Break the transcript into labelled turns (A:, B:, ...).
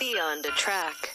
A: Beyond a Track.